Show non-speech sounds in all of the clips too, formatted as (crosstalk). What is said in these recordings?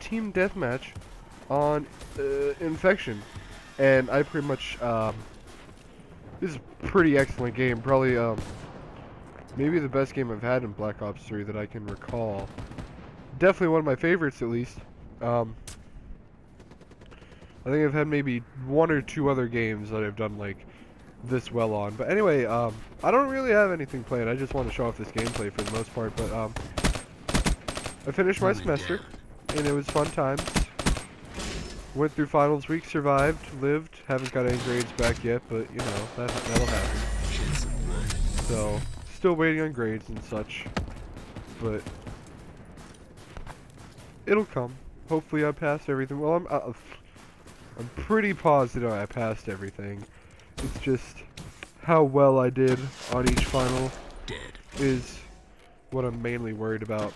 team deathmatch on uh, Infection, and I pretty much um, this is a pretty excellent game. Probably um, maybe the best game I've had in Black Ops 3 that I can recall. Definitely one of my favorites, at least. Um, I think I've had maybe one or two other games that I've done like this well on. But anyway, um, I don't really have anything planned. I just want to show off this gameplay for the most part. But um, I finished my semester, and it was fun times. Went through finals week, survived, lived. Haven't got any grades back yet, but you know that that'll happen. So, still waiting on grades and such, but it'll come. Hopefully, I passed everything. Well, I'm uh, I'm pretty positive I passed everything. It's just how well I did on each final is what I'm mainly worried about.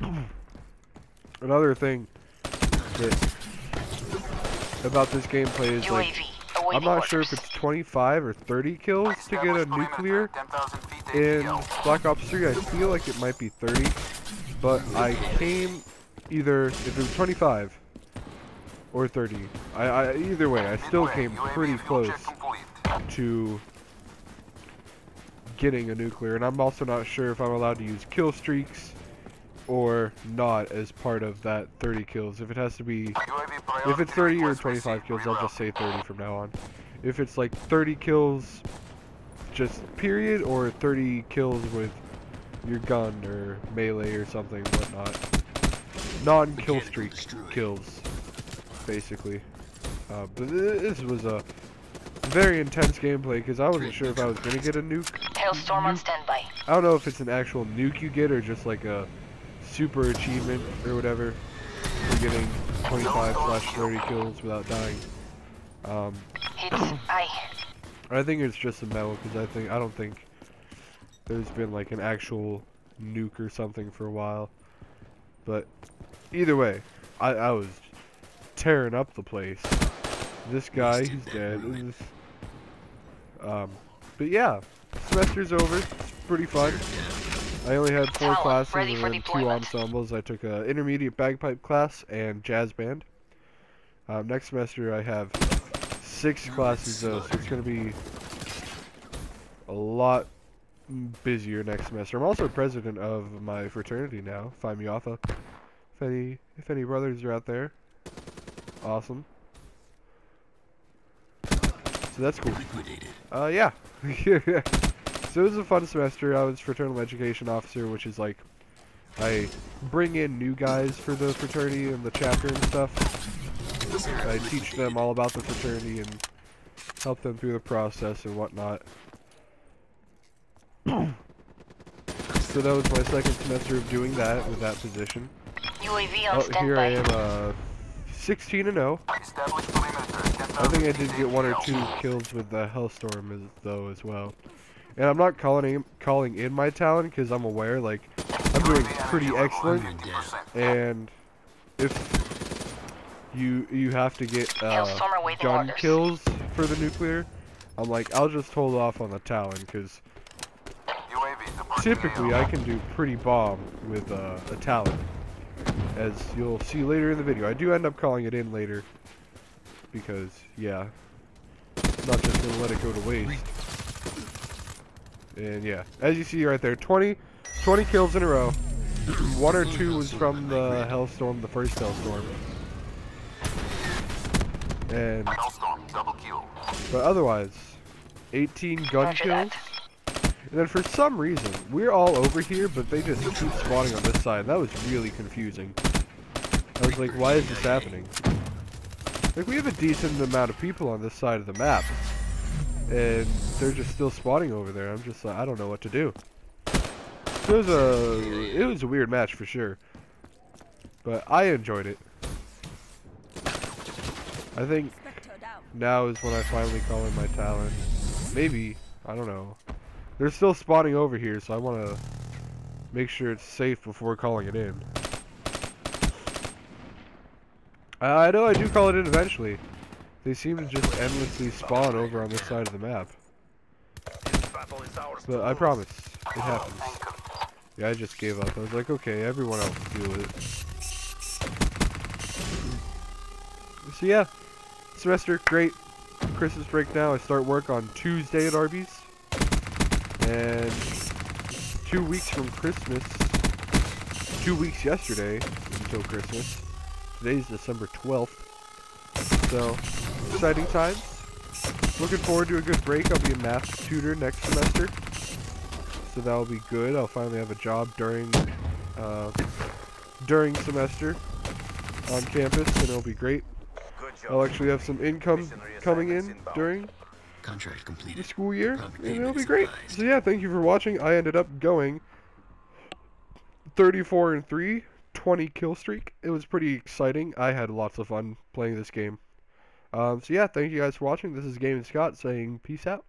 (clears throat) Another thing that about this gameplay is like I'm not sure if it's 25 or 30 kills to get a nuclear in Black Ops 3. I feel like it might be 30, but I came either if it was 25 or 30. I, I either way, I still came pretty close to getting a nuclear, and I'm also not sure if I'm allowed to use kill streaks or not as part of that 30 kills. If it has to be, if it's 30 or 25 kills, I'll just say 30 from now on. If it's like 30 kills, just period, or 30 kills with your gun or melee or something, whatnot. Non-kill streak kills, basically. Uh, but this was a very intense gameplay because I wasn't sure if I was gonna get a nuke. Hellstorm on standby. I don't know if it's an actual nuke you get or just like a super achievement or whatever for getting 25 slash 30 kills without dying. Um, I. I think it's just a medal because I think I don't think there's been like an actual nuke or something for a while. But either way, I, I was tearing up the place. This guy, he's dead. Um, but yeah, semester's over. It's pretty fun. I only had four classes and then two ensembles. I took an intermediate bagpipe class and jazz band. Um, next semester I have six classes though, so it's going to be a lot busier next semester. I'm also president of my fraternity now, Phi Mu Alpha. If any, if any brothers are out there, awesome. So that's cool. Uh, yeah. (laughs) so it was a fun semester. I was fraternal education officer, which is like, I bring in new guys for the fraternity and the chapter and stuff. I teach them all about the fraternity and help them through the process and whatnot. (clears throat) so that was my second semester of doing that with that position. UAV on oh, here I am, uh, 16 and 0. I think I did get one or two kills with the Hellstorm as, though as well. And I'm not calling in, calling in my Talon because I'm aware like I'm doing pretty excellent. And if you you have to get uh, gun kills for the nuclear, I'm like I'll just hold off on the Talon because typically I can do pretty bomb with uh, a Talon as you'll see later in the video. I do end up calling it in later, because, yeah, not just going to let it go to waste. And yeah, as you see right there, 20, 20 kills in a row. One or two was from the Hellstorm, the first Hellstorm. And, but otherwise, 18 gun kills. And then for some reason, we're all over here, but they just keep spawning on this side. That was really confusing. I was like, why is this happening? Like, we have a decent amount of people on this side of the map. And they're just still spawning over there. I'm just like, I don't know what to do. It was a, it was a weird match for sure. But I enjoyed it. I think now is when I finally call in my Talon. Maybe, I don't know. They're still spawning over here, so I want to make sure it's safe before calling it in. I, I know I do call it in eventually. They seem to just endlessly spawn over on this side of the map. But I promise, it happens. Yeah, I just gave up. I was like, okay, everyone else deal with it. so yeah, semester great. Christmas break now. I start work on Tuesday at Arby's, and two weeks from Christmas, two weeks yesterday until Christmas. Today's December 12th, so exciting times. Looking forward to a good break. I'll be a math tutor next semester, so that'll be good. I'll finally have a job during uh, during semester on campus, and it'll be great. I'll actually have some income coming in during Contract the school year, and it'll be great. advised. So yeah, thank you for watching. I ended up going 34 and 3, 20 kill streak. It was pretty exciting. I had lots of fun playing this game. Um, so yeah, thank you guys for watching. This is GamingScot saying peace out.